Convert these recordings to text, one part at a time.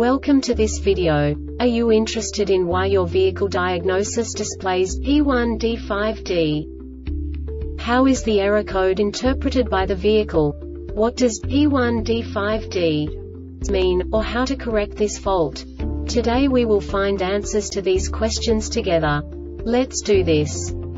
Welcome to this video. Are you interested in why your vehicle diagnosis displays P1D5D? How is the error code interpreted by the vehicle? What does P1D5D mean, or how to correct this fault? Today we will find answers to these questions together. Let's do this.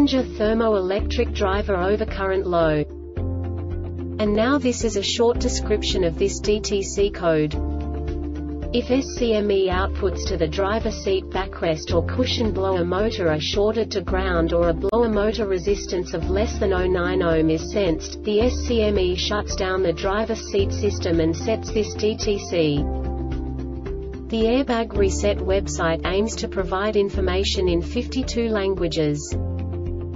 Passenger thermoelectric driver overcurrent low. And now this is a short description of this DTC code. If SCME outputs to the driver seat backrest or cushion blower motor are shorted to ground or a blower motor resistance of less than 0.9 ohm is sensed, the SCME shuts down the driver seat system and sets this DTC. The Airbag Reset website aims to provide information in 52 languages.